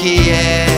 que é.